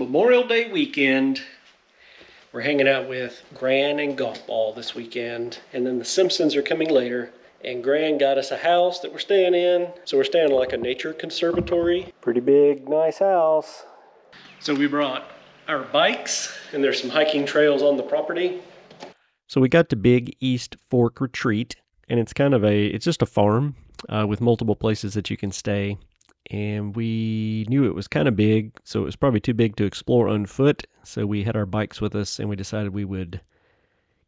Memorial Day weekend. We're hanging out with Gran and Golf Ball this weekend, and then the Simpsons are coming later. And Gran got us a house that we're staying in, so we're staying in like a nature conservatory. Pretty big, nice house. So we brought our bikes, and there's some hiking trails on the property. So we got to Big East Fork Retreat, and it's kind of a it's just a farm uh, with multiple places that you can stay. And we knew it was kind of big, so it was probably too big to explore on foot. So we had our bikes with us, and we decided we would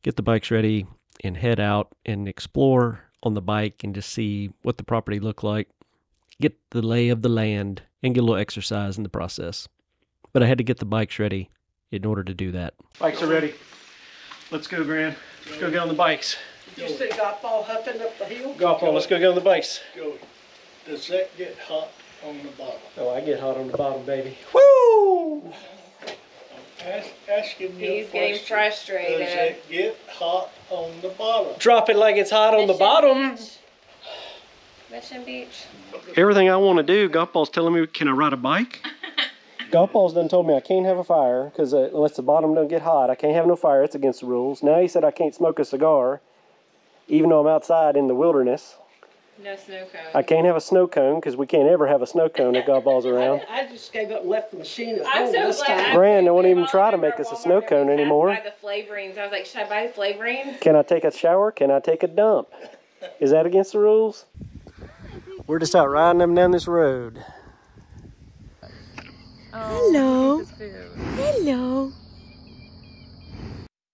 get the bikes ready and head out and explore on the bike and just see what the property looked like, get the lay of the land, and get a little exercise in the process. But I had to get the bikes ready in order to do that. Bikes are ready. Let's go, Gran. Let's go get on the bikes. You see golf ball huffing up the hill? Golf ball, let's go get on the bikes. Go. Does that get hot on the bottom? Oh, I get hot on the bottom, baby. Woo! Ask, asking you a He's getting question. frustrated. Does it get hot on the bottom? Drop it like it's hot on the bottom. Beach. Mission Beach. Everything I want to do, golf ball's telling me, can I ride a bike? golf ball's done told me I can't have a fire because uh, unless the bottom don't get hot, I can't have no fire. It's against the rules. Now he said I can't smoke a cigar, even though I'm outside in the wilderness. No snow cone. I can't have a snow cone because we can't ever have a snow cone if golf ball's around. I just gave up and left the machine at I'm home so this glad. time. Gran, they won't even try to make us a snow cone we passed anymore. By the flavorings, I was like, should I buy the flavorings? Can I take a shower? Can I take a dump? Is that against the rules? We're just out riding them down this road. Hello. Hello.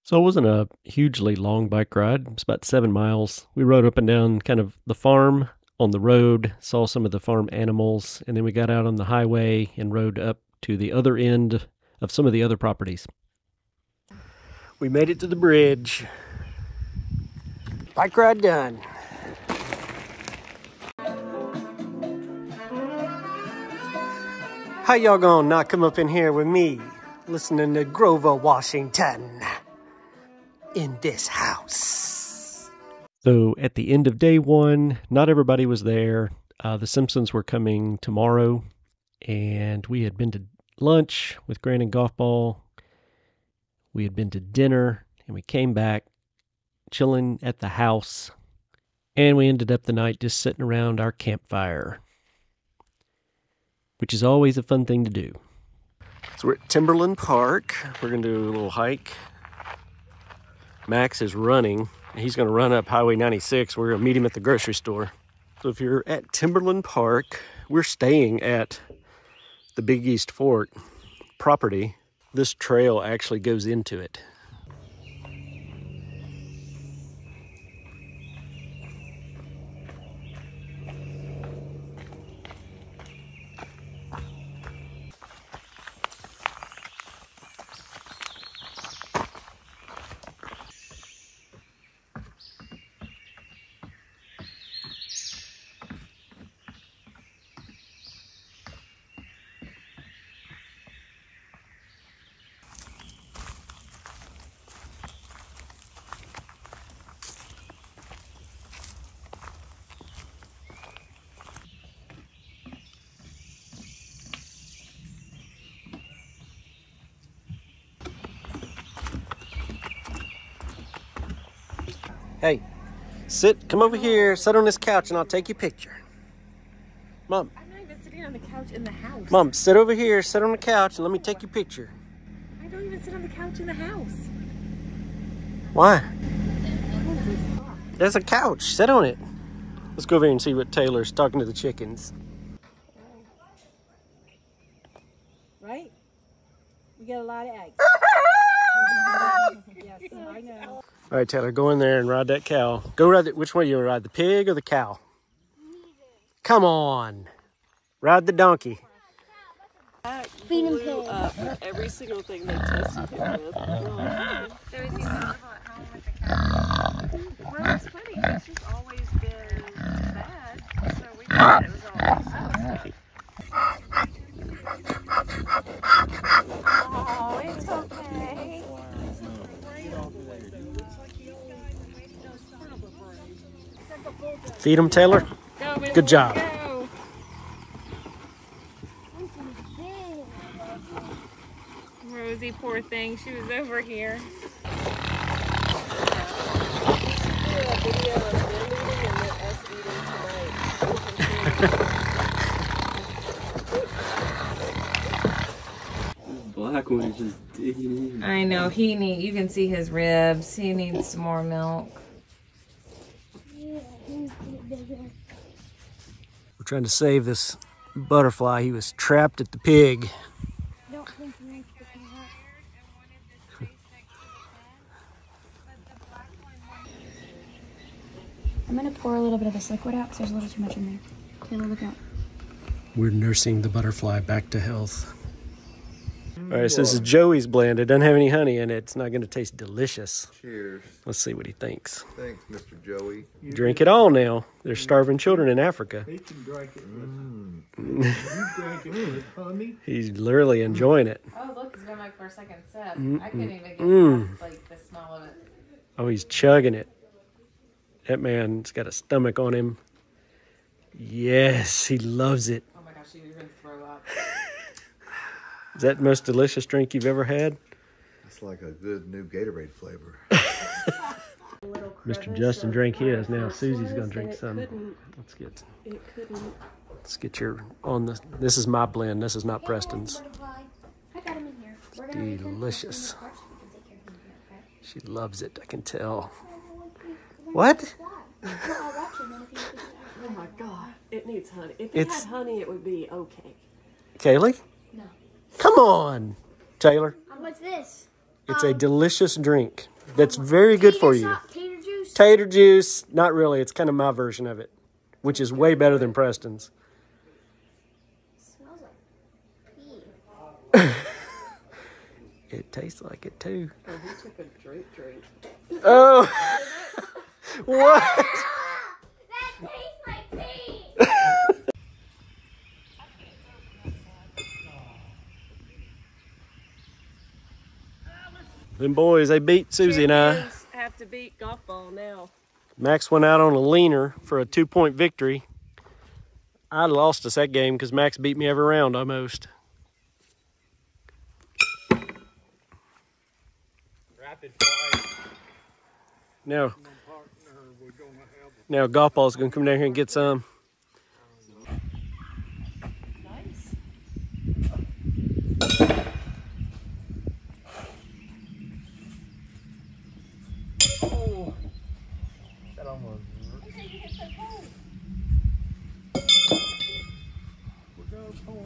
So it wasn't a hugely long bike ride. It was about seven miles. We rode up and down kind of the farm on the road, saw some of the farm animals, and then we got out on the highway and rode up to the other end of some of the other properties. We made it to the bridge. Bike ride done. How y'all gonna not come up in here with me, listening to Grover Washington in this house? So at the end of day one, not everybody was there. Uh, the Simpsons were coming tomorrow, and we had been to lunch with Gran and Golf Ball. We had been to dinner, and we came back chilling at the house, and we ended up the night just sitting around our campfire which is always a fun thing to do. So we're at Timberland Park. We're gonna do a little hike. Max is running. He's gonna run up Highway 96. We're gonna meet him at the grocery store. So if you're at Timberland Park, we're staying at the Big East Fork property. This trail actually goes into it. Sit, come over here, sit on this couch, and I'll take your picture. Mom, I'm not even sitting on the couch in the house. Mom, sit over here, sit on the couch, and let me take your picture. I don't even sit on the couch in the house. Why? There's a couch. Sit on it. Let's go over here and see what Taylor's talking to the chickens. Right? We get a lot of eggs. yes, I know. All right, Taylor, go in there and ride that cow. Go ride. it. which one you want to ride, the pig or the cow? Come on, ride the donkey. Freedom pig. up every single thing they tested him with. So is he comfortable at home with the cat? Well, it's funny. It's just always been bad. So we thought it was always Feed him, Taylor. Good job. Go. Rosie, poor thing. She was over here. Black one is just digging in. I know he need. You can see his ribs. He needs some more milk. Yeah, he's bigger. We're trying to save this butterfly. He was trapped at the pig. Don't think he makes the cut. I'm gonna pour a little bit of this liquid out because there's a little too much in there. Taylor, look out. We're nursing the butterfly back to health. All right, so this is Joey's blend. It doesn't have any honey in it. It's not going to taste delicious. Cheers. Let's see what he thinks. Thanks, Mr. Joey. Drink it all now. There's starving children in Africa. He can drink it with, you drink it with honey. He's literally enjoying it. Oh look, he's going like for a second sip. I couldn't even get Mm. like the smell of it. Oh, he's chugging it. That man's got a stomach on him. Yes, he loves it. Oh my gosh, you even throw up. Is that the most delicious drink you've ever had? It's like a good new Gatorade flavor. Mr. Justin drank his. Now Susie's gonna drink some. Let's get it couldn't. let's get your on the. This is my blend. This is not Preston's. Butterfly. I got him in here. We're gonna make him Delicious. in the parts. You can take care of him in here, okay? She loves it. I can tell. What? Well, I'll watch him and if he makes it Oh my God, it needs honey. If it It's- had honey, it would be okay. Kaylee? No. Come on, Taylor. What's this? It's a um, delicious drink that's very good for you. Tater Tater juice? Tater juice, not really. It's kind of my version of it, which is way better than Preston's. smells like pee. It tastes like it too. Oh, he took a drink, drink. Oh, what? That tastes like pee! Them boys, they beat Susie and I. Have to beat golf ball now. Max went out on a leaner for a two point victory. I lost us that game because Max beat me every round almost. Now, now golf ball's gonna come down here and get some.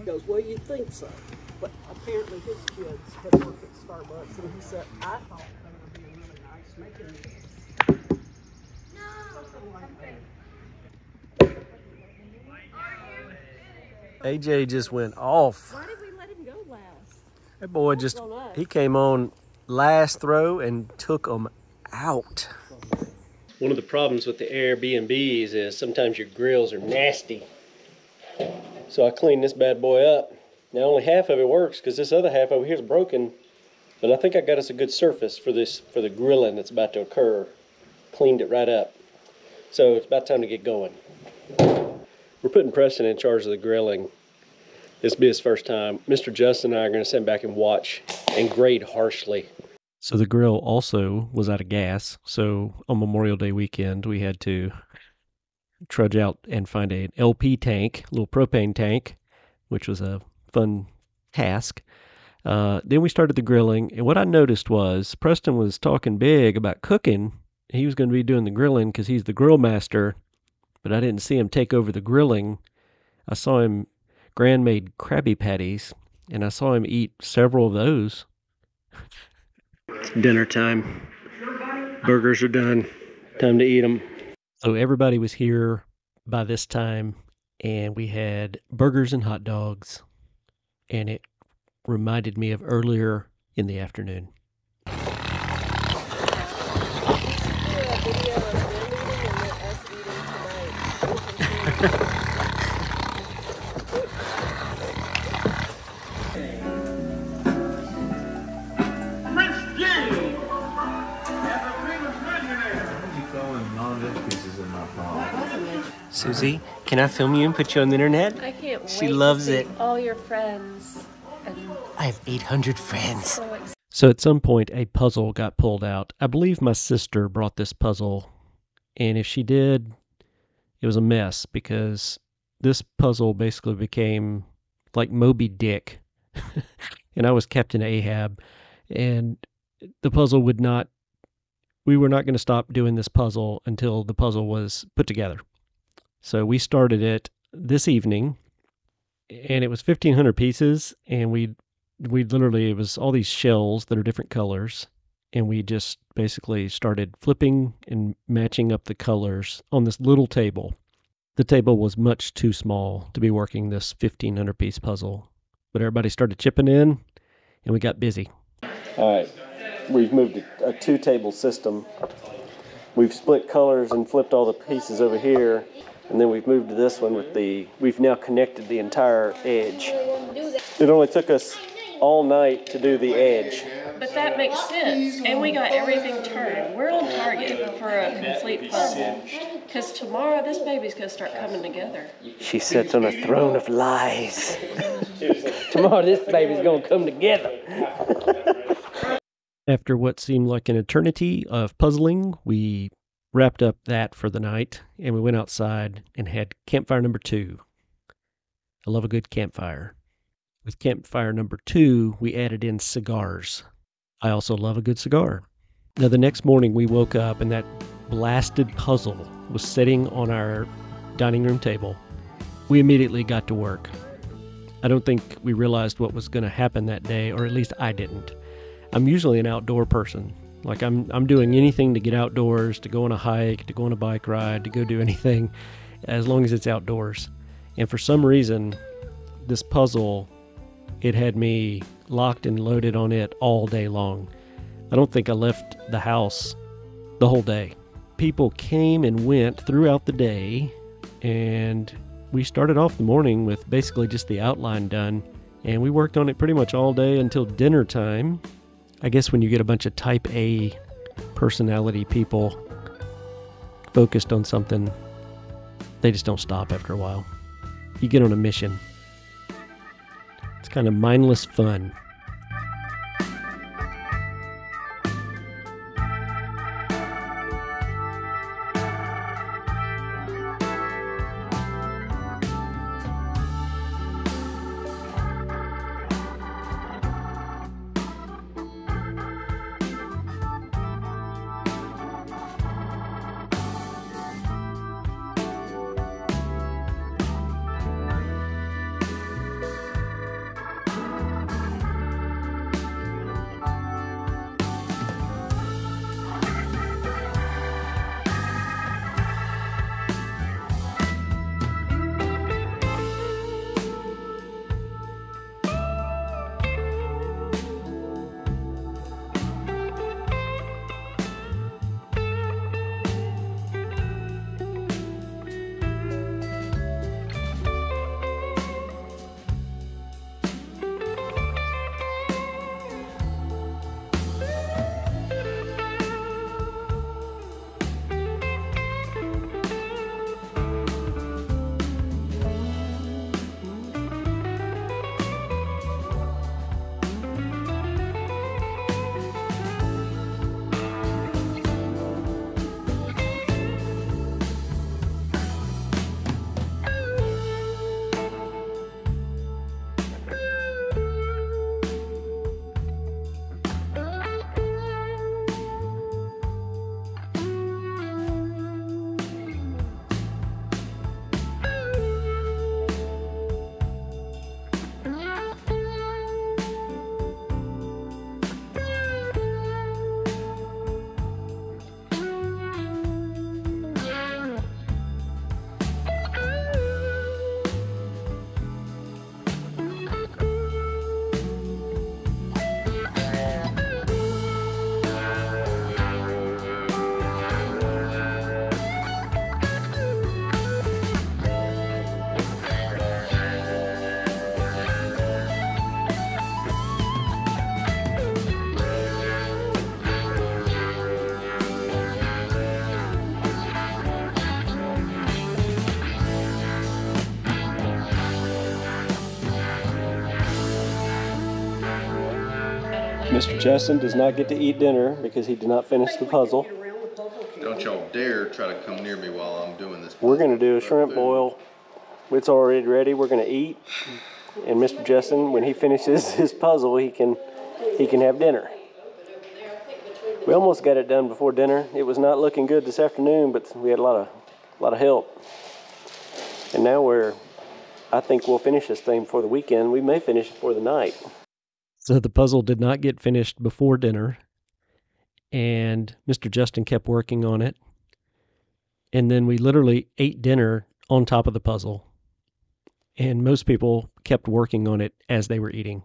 He goes, well, you'd think so. But apparently his kids had worked at Starbucks and he said, I thought they would be really nice making these. AJ just went off. Why did we let him go last? That boy just, he came on last throw and took them out. One of the problems with the Airbnbs is sometimes your grills are nasty. So I cleaned this bad boy up. Now only half of it works because this other half over here is broken. But I think I got us a good surface for this for the grilling that's about to occur. Cleaned it right up. So it's about time to get going. We're putting Preston in charge of the grilling. This will be his first time. Mr. Justin and I are going to sit back and watch and grade harshly. So the grill also was out of gas. So on Memorial Day weekend, we had to trudge out and find an LP tank, little propane tank, which was a fun task. Uh, then we started the grilling, and what I noticed was Preston was talking big about cooking. He was going to be doing the grilling because he's the grill master, but I didn't see him take over the grilling. I saw him Gran made Krabby Patties, and I saw him eat several of those. Dinner time. Burgers are done. Time to eat them. So everybody was here by this time, and we had burgers and hot dogs, and it reminded me of earlier in the afternoon. You throwing non-inch pieces in my palm. Susie, can I film you and put you on the internet? I can't She loves to it. all your friends and I have 800 friends. So at some point, a puzzle got pulled out. I believe my sister brought this puzzle, and if she did, it was a mess because this puzzle basically became like Moby Dick, and I was Captain Ahab, and the puzzle would not. We were not going to stop doing this puzzle until the puzzle was put together. So we started it this evening, and it was fifteen hundred pieces, and we we literally it was all these shells that are different colors and we just basically started flipping and matching up the colors on this little table. The table was much too small to be working this 1500 piece puzzle but everybody started chipping in and we got busy. All right we've moved a two table system. We've split colors and flipped all the pieces over here and then we've moved to this one with the we've now connected the entire edge it only took us all night to do the edge. But that makes sense. And we got everything turned. We're on target for a complete puzzle. Because tomorrow this baby's going to start coming together. She sits on a throne of lies. Tomorrow this baby's going to come together. After what seemed like an eternity of puzzling, we wrapped up that for the night and we went outside and had campfire number two. I love a good campfire. With campfire number two, we added in cigars. I also love a good cigar. Now, the next morning, we woke up and that blasted puzzle was sitting on our dining room table. We immediately got to work. I don't think we realized what was going to happen that day, or at least I didn't. I'm usually an outdoor person. Like I'm I'm doing anything to get outdoors, to go on a hike, to go on a bike ride, to go do anything as long as it's outdoors. And for some reason, this puzzle it had me locked and loaded on it all day long. I don't think I left the house the whole day. People came and went throughout the day, and we started off the morning with basically just the outline done, and we worked on it pretty much all day until dinner time. I guess when you get a bunch of type A personality people focused on something, they just don't stop after a while. You get on a mission It's kind of mindless fun. Mr. Justin does not get to eat dinner because he did not finish the puzzle. Don't y'all dare try to come near me while I'm doing this. We're gonna do a shrimp boil. It's already ready. We're gonna eat. And Mr. Justin, when he finishes his puzzle, he can he can have dinner. We almost got it done before dinner. It was not looking good this afternoon, but we had a lot of a lot of help. And now we're I think we'll finish this thing for the weekend. We may finish it for the night. So the puzzle did not get finished before dinner. And Mr. Justin kept working on it. And then we literally ate dinner on top of the puzzle. And most people kept working on it as they were eating.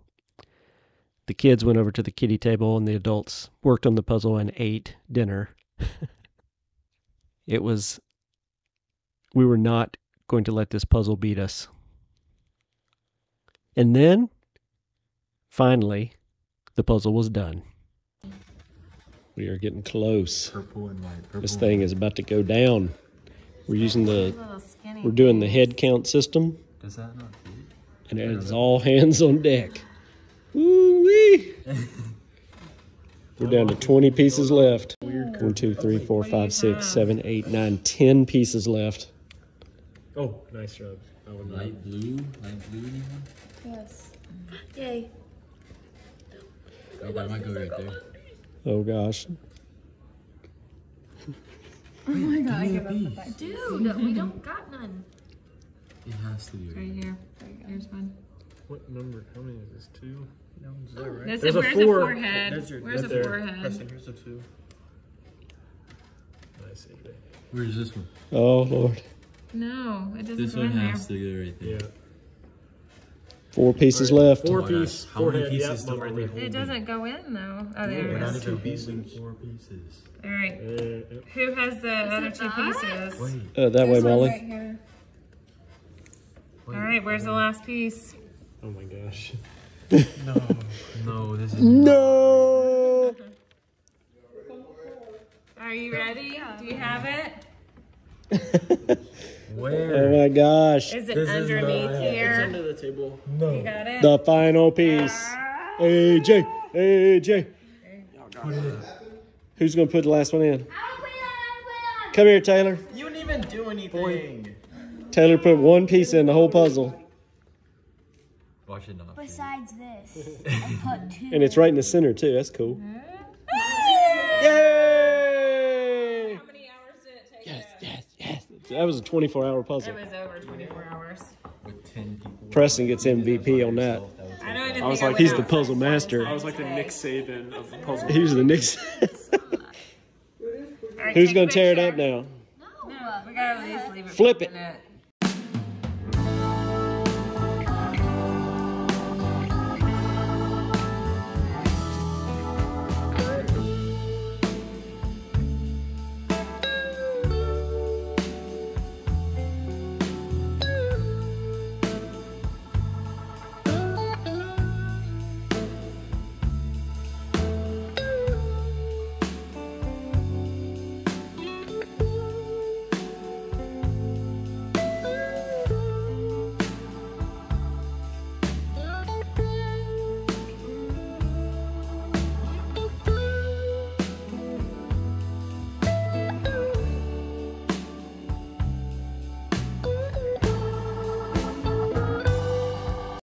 The kids went over to the kiddie table and the adults worked on the puzzle and ate dinner. it was, we were not going to let this puzzle beat us. And then, finally, the puzzle was done. We are getting close. Purple and white. Purple This thing white. is about to go down. We're using the, we're doing the head count system, Does that not fit? and it is all hands on deck. Woo wee! We're down to 20 pieces left. One, two, three, four, five, six, seven, eight, nine, ten pieces left. Oh, nice job. I would not. Light blue? Light blue anyone? Yes. Yay. Oh, that might go right there. Oh gosh. Oh my god, I give up the fact. Dude, we don't got none. It has to be Right right here. Here's one. What number? How many is this? Two? This There's is, a where's four. the forehead? That's your- where's right the there. forehead? here's a two. I see. Where's this one? Oh lord. No, it doesn't This go one in there. has to go right there. Yeah. Four pieces left. Four Oh my piece. gosh, how many Forehead. pieces Yep, right are we there. It doesn't go in though. Oh, there We're it not is. even holding four pieces. All right. Uh, uh, Who has the other two pieces? Wait, Uh, that way, Molly. right here. All right, where's the last piece? oh my gosh. no, this is No. Are you ready? Do you have it? where? Oh my gosh. Is it This is underneath not- here? Under the table. You got it? The final piece. Ah. AJ. AJ. Who's gonna put the last one in? I'll put it on, I'll put it on. Come here, Taylor. You didn't even do anything. Taylor put one piece in the whole puzzle, Watch it not. Besides this, I put two. and it's right in the center too. That's cool. Mm-hmm. Yay! How many hours did it take? Yes, yes, yes. That was a 24-hour puzzle. It was over 24 hours. With 10 people. Preston gets MVP on that. I don't I was think like, I He's the puzzle master. I was like the today. Nick Saban of the puzzle. He was the next. All right, Who's gonna tear it up now? No, we gotta at least leave it Flip for it. minute.